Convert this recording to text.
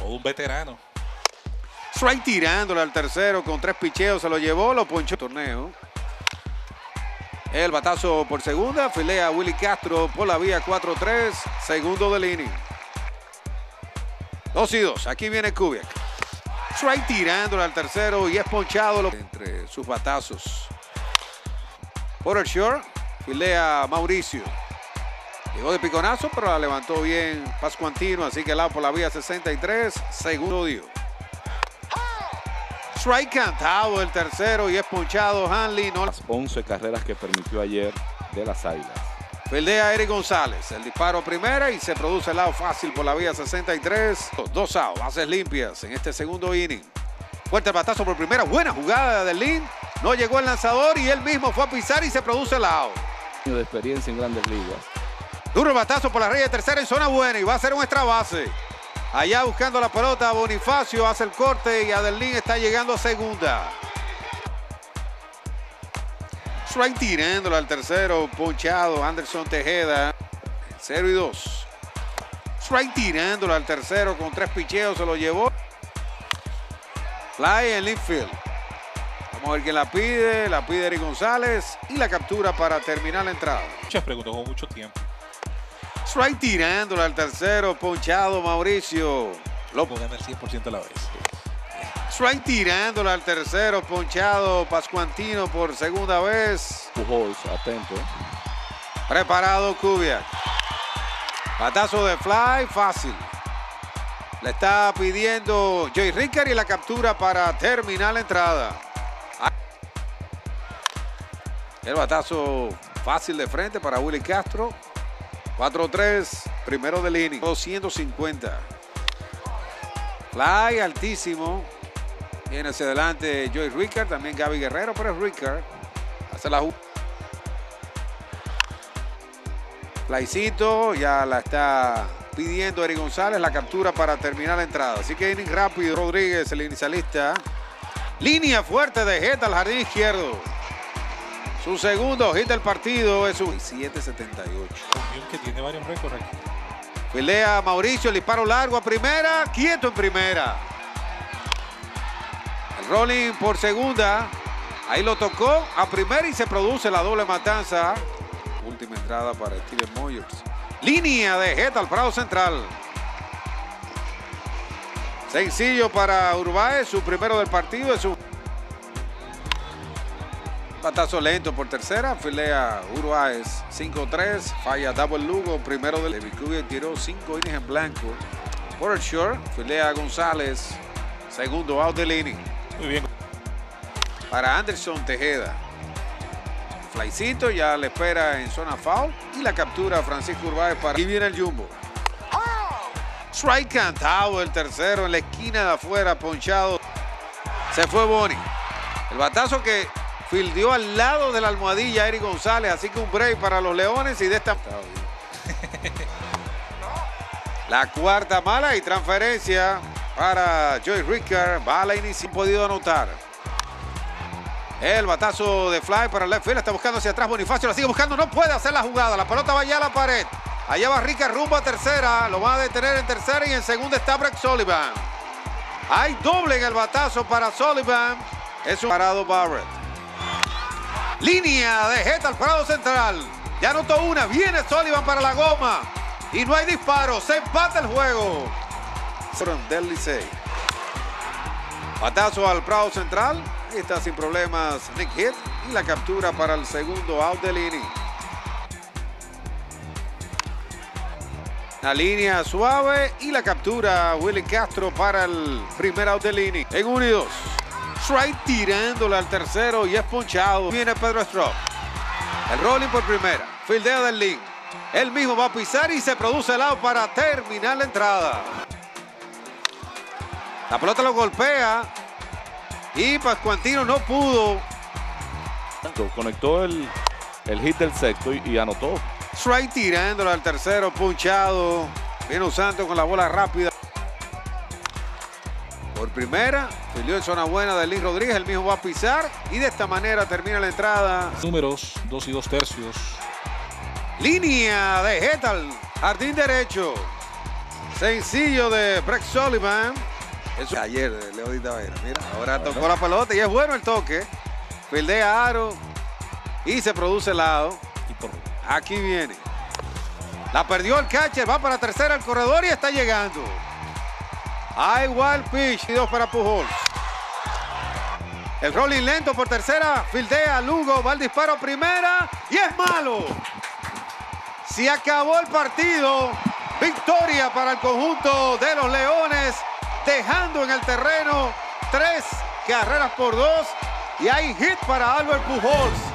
O un veterano. Strike tirándole al tercero con tres picheos. Se lo llevó, lo ponchó. Torneo. El batazo por segunda. Filea Willy Castro por la vía 4-3. Segundo del inning. Dos y dos. Aquí viene Kubiak. Strike tirándole al tercero y es ponchado lo- entre sus batazos. Por el short. Filea Mauricio. Llegó de piconazo, pero la levantó bien Pascuantino. Así que lado por la vía 63. Segundo dio. Strike cantado el tercero y es ponchado Hanley. No Las 11 carreras que permitió ayer de las Águilas. Fildea Eric González. El disparo primera y se produce el lado fácil por la vía 63. Dos outs, bases limpias en este segundo inning. Fuerte el batazo por primera. Buena jugada de Lin. No llegó el lanzador y él mismo fue a pisar y se produce el out. Año de experiencia en grandes ligas. Duro batazo por la raya tercera en zona buena y va a ser un extra base. Allá buscando la pelota, Bonifacio hace el corte y Adelín está llegando a segunda. Strike tirándolo al tercero, ponchado Anderson Tejeda. 0 y 2. Strike tirándolo al tercero con tres picheos, se lo llevó. Fly en Linfield. Vamos a ver quién la pide. La pide Eric González y la captura para terminar la entrada. Muchas preguntas con mucho tiempo. Strike tirándole al tercero, ponchado Mauricio. Lo Lo gana el 100% a la vez. Strike tirándole al tercero, ponchado Pascuantino por segunda vez. Pujols, atento. Preparado Kubiak. Batazo de fly, fácil. Le está pidiendo Joey Ricker y la captura para terminar la entrada. El batazo fácil de frente para Willy Castro. 4-3, primero del inning. 250. Fly altísimo. Viene hacia adelante Joey Ricker, también Gaby Guerrero, pero es Ricker. Hace la. Flycito ya la está pidiendo Eric González la captura para terminar la entrada. Así que inning rápido. Rodríguez, el inicialista. Línea fuerte de Jeta al jardín izquierdo. Su segundo hit del partido es un 778. Unión que tiene varios récords aquí. Filea Mauricio, el disparo largo a primera, quieto en primera. El rolling por segunda. Ahí lo tocó a primera y se produce la doble matanza. Última entrada para Steven Moyers. Línea de Jeta al Prado Central. Sencillo para Urbáez, su primero del partido. Es su Patazo lento por tercera, filea Uruáez 5-3, falla Double Lugo, primero del Levicubi tiró 5 innings en blanco. Por el short, filea González, segundo out del inning. Muy bien. Para Anderson Tejeda. Flycito ya le espera en zona foul y la captura Francisco Urbáez para... Y viene el Jumbo. Strike cantado el tercero en la esquina de afuera, ponchado. Se fue Boni. El batazo que fildeó al lado de la almohadilla Eric González, así que un break para los Leones y de esta... La cuarta mala y transferencia para Joey Ricker. Va a la inicio, podido anotar. El batazo de fly para el left field. Está buscando hacia atrás Bonifacio. La sigue buscando. No puede hacer la jugada. La pelota va allá a la pared. Allá va Ricker rumbo a tercera. Lo va a detener en tercera y en segunda está Breck Sullivan. Hay doble en el batazo para Sullivan. Es un parado Barrett. Línea de Jeta al Prado Central. Ya anotó una. Viene Sullivan para la goma. Y no hay disparo. Se empata el juego. Del Licey. Batazo al Prado Central. Está sin problemas Nick Hit. Y la captura para el segundo out del inning. La línea suave y la captura Willy Castro para el primer out del inning. En 1 y 2. Strike tirándole al tercero y es ponchado. Viene Pedro Strop. El rolling por primera. Fildeo del link. Él mismo va a pisar y se produce el out para terminar la entrada. La pelota lo golpea y Pascuantino no pudo. Conectó el, el hit del sexto y, y anotó. Strike tirándolo al tercero, punchado. Viene Santos con la bola rápida. Por primera, salió en zona buena de Luis Rodríguez. El mismo va a pisar y de esta manera termina la entrada. Números, dos y dos tercios. Línea de Jeta al jardín derecho. Sencillo de Breck Sullivan. Eso ayer de Leo Tavera. Mira, ahora tocó la pelota y es bueno el toque. Fildea aro y se produce el lado. Y por Aquí viene. La perdió el catcher, va para tercera el corredor y está llegando. Hay wild pitch y dos para Pujols. El rolling lento por tercera, fildea Lugo, va al disparo primera y es malo. Se acabó el partido. Victoria para el conjunto de los Leones, dejando en el terreno tres carreras por dos y hay hit para Albert Pujols.